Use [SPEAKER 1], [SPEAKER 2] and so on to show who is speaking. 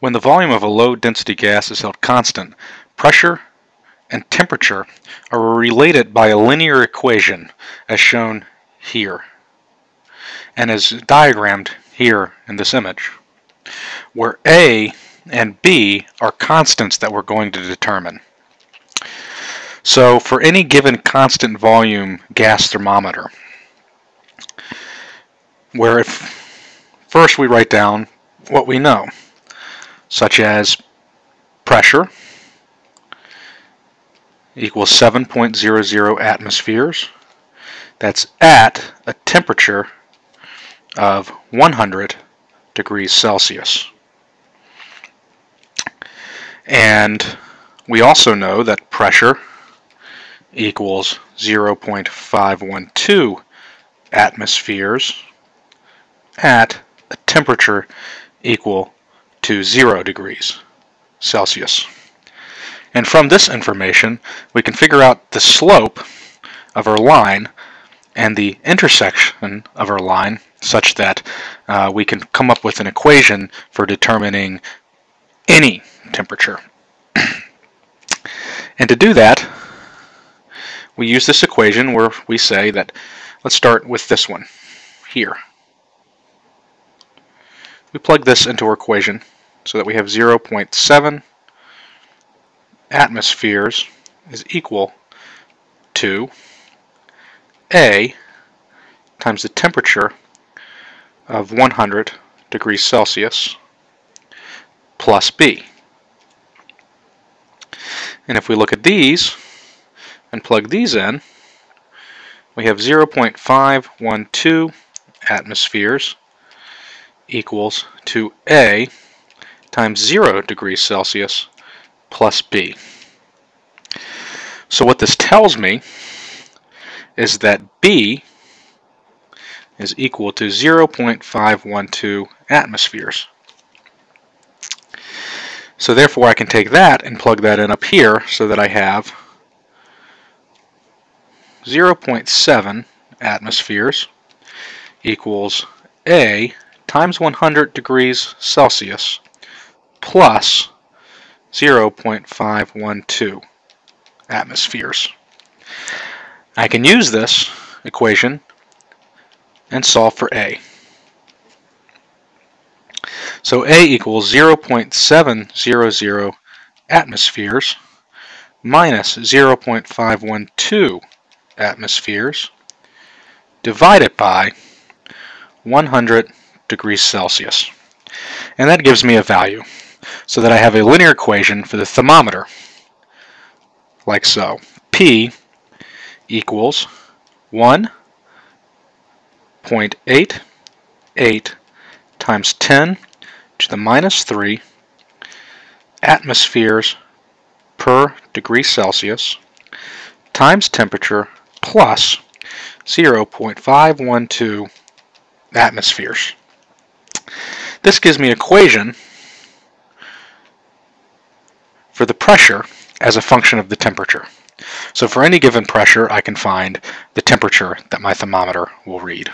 [SPEAKER 1] When the volume of a low density gas is held constant, pressure and temperature are related by a linear equation as shown here and as diagrammed here in this image, where A and B are constants that we're going to determine. So for any given constant volume gas thermometer, where if first we write down what we know, such as pressure equals 7.00 atmospheres. That's at a temperature of 100 degrees Celsius. And we also know that pressure equals 0.512 atmospheres at a temperature equal to 0 degrees Celsius. And from this information, we can figure out the slope of our line and the intersection of our line such that uh, we can come up with an equation for determining any temperature. and to do that, we use this equation where we say that, let's start with this one here. We plug this into our equation so that we have 0.7 atmospheres is equal to A times the temperature of 100 degrees Celsius plus B. And if we look at these and plug these in, we have 0.512 atmospheres equals to A times 0 degrees Celsius plus B. So what this tells me is that B is equal to 0.512 atmospheres. So therefore I can take that and plug that in up here so that I have 0.7 atmospheres equals A times 100 degrees Celsius plus 0.512 atmospheres. I can use this equation and solve for A. So A equals 0.700 atmospheres minus 0.512 atmospheres divided by 100 degrees Celsius. And that gives me a value so that I have a linear equation for the thermometer like so. P equals 1.88 times 10 to the minus 3 atmospheres per degree Celsius times temperature plus 0.512 atmospheres. This gives me an equation for the pressure as a function of the temperature. So for any given pressure, I can find the temperature that my thermometer will read.